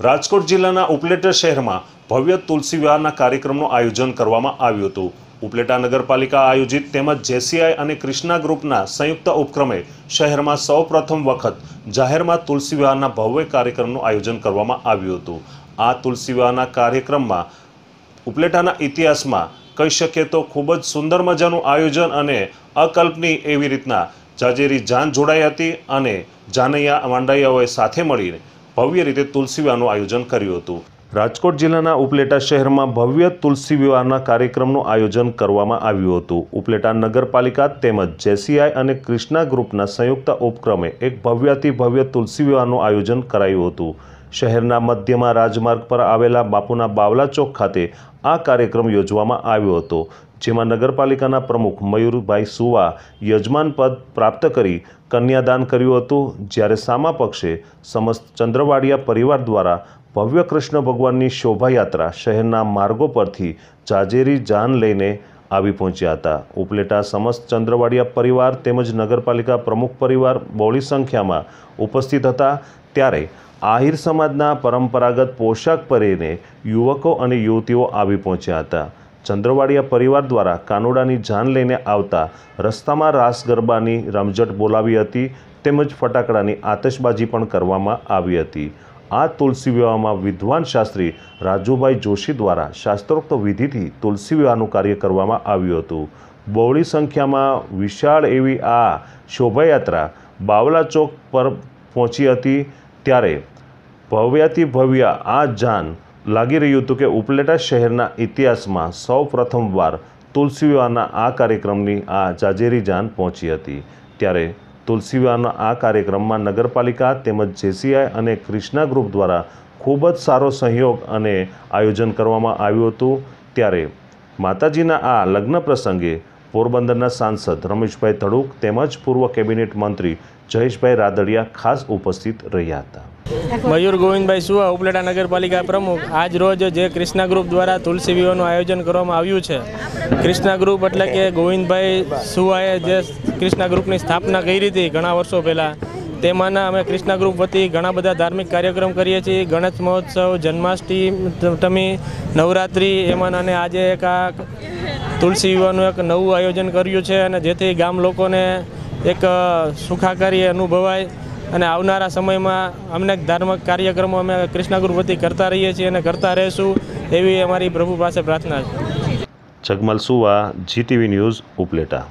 રાજકોટ જિલ્લાના ઉપલેટા શહેરમાં ભવ્ય તુલસી વિવાહના કાર્યક્રમનું આયોજન કરવામાં આવ્યું હતું. ઉપલેટા નગરપાલિકા આયોજિત તેમજ જેસીઆઈ અને ક્રિષ્ના ગ્રુપના સંયુક્ત ઉપક્રમે શહેરમાં સૌપ્રથમ વખત જાહેરમાં તુલસી વિવાહના ભવ્ય કાર્યક્રમનું આયોજન કરવામાં આવ્યું હતું. આ તુલસી વિવાહના કાર્યક્રમમાં ઉપલેટાના ઇતિહાસમાં કહી શકીએ તો ખૂબ જ સુંદર મજાનું આયોજન અને અકલ્પનીય એવી રીતના જાજેરી જાન જોડાઈ હતી અને જાનૈયા માંડાઈયાઓએ સાથે મળીને ભવ્ય રીતે તુલસી વિવાહનું આયોજન કર્યું હતું. રાજકોટ જિલ્લાના ઉપલેટા શહેરમાં ભવ્ય તુલસી વિવાહના કાર્યક્રમનું આયોજન કરવામાં આવ્યું હતું. ઉપલેટા નગરપાલિકા તેમજ જેસીઆઈ અને ક્રિષ્ના ગ્રુપના સંયુક્ત ઉપક્રમે એક ભવ્યથી ભવ્ય તુલસી વિવાહનું આયોજન કરાયું હતું. શહેરના મધ્યમાં રાજમાર્ગ પર આવેલા બાપુના બાવલા ચોક ખાતે આ કાર્યક્રમ યોજવામાં આવ્યો હતો. જેમાં નગરપાલિકાના પ્રમુખ મયુરભાઈ સુવા યજમાન પદ પ્રાપ્ત કરી કન્યાદાન કર્યું હતું. જ્યારે સામા પક્ષે સમસ્ત ચંદ્રવાડિયા પરિવાર દ્વારા ભવ્ય કૃષ્ણ ભગવાનની શોભાયાત્રા શહેરના માર્ગો પરથી જાજેરી જાન લઈને આવી પહોંચ્યા હતા. ઉપલેટા સમસ્ત ચંદ્રવાડિયા પરિવાર તેમજ નગરપાલિકા પ્રમુખ પરિવાર બહોળી સંખ્યામાં ઉપસ્થિત હતા. ત્યારે આહિર સમાજના પરંપરાગત પોશાક પહેરીને યુવકો અને યુવતીઓ આવી પહોંચ્યા હતા. ચંદ્રવાડિયા પરિવાર દ્વારા કાનોડાની જાન લઈને આવતા રસ્તામાં રાસ ગરબાની રમઝટ બોલાવી હતી તેમજ ફટાકડાની આતશબાજી પણ કરવામાં આવી હતી. આ તુલસી વિવાહમાં વિદ્વાન શાસ્ત્રી રાજુભાઈ જોશી દ્વારા શાસ્ત્રોક્ત વિધિથી તુલસી વિવાહનું કાર્ય કરવામાં આવ્યું હતું. બહોળી સંખ્યામાં વિશાળ એવી આ શોભાયાત્રા બાવલા ચોક પર પહોંચી હતી ત્યારે ભવ્યાતિ ભવ્ય આ જાન લાગી રહ્યું હતું કે ઉપલેટા શહેરના ઇતિહાસમાં સૌ પ્રથમવાર તુલસી વિવાહના આ કાર્યક્રમની આ જાજેરી જાન પહોંચી હતી. ત્યારે તુલસી વિવાહના આ કાર્યક્રમમાં નગરપાલિકા તેમજ જેસીઆઈ અને ક્રિષ્ના ગ્રુપ દ્વારા ખૂબ જ સારો સહયોગ અને આયોજન કરવામાં આવ્યું હતું. ત્યારે માતાજીના આ લગ્ન પ્રસંગે પોરબંદરના સાંસદ રમેશભાઈ તડુક તેમજ પૂર્વ કેબિનેટ મંત્રી જયેશભાઈ રાદડિયા ખાસ ઉપસ્થિત રહ્યા હતા. મયુર ગોવિંદભાઈ સુવા, ઉપલેટા નગરપાલિકા પ્રમુખ. આજ રોજ જે ક્રિષ્ના ગ્રુપ દ્વારા તુલસી વિવાહનું આયોજન કરવામાં આવ્યું છે. ક્રિષ્ના ગ્રુપ એટલે કે ગોવિંદભાઈ સુવાએ જે ક્રિષ્ના ગ્રુપની સ્થાપના કરી હતી ઘણા વર્ષો પહેલાં, તેમાંના અમે ક્રિષ્ના ગ્રુપ વતી ઘણા બધા ધાર્મિક કાર્યક્રમ કરીએ છીએ. ગણેશ મહોત્સવ, જન્માષ્ટમી નવરાત્રિ એમાં અને આજે એક આ તુલસી વિવાહનું એક નવું આયોજન કર્યું છે અને જેથી ગામ લોકોને એક સુખાકારી અનુભવાય. અને આવનારા સમયમાં અમને ધાર્મિક કાર્યક્રમો અમે કૃષ્ણગુરુ વતી કરતા રહીએ છીએ અને કરતા રહીશું એવી અમારી પ્રભુ પાસે પ્રાર્થના છે. જગમલ સુવા, જીટીવી ન્યૂઝ ઉપલેટા.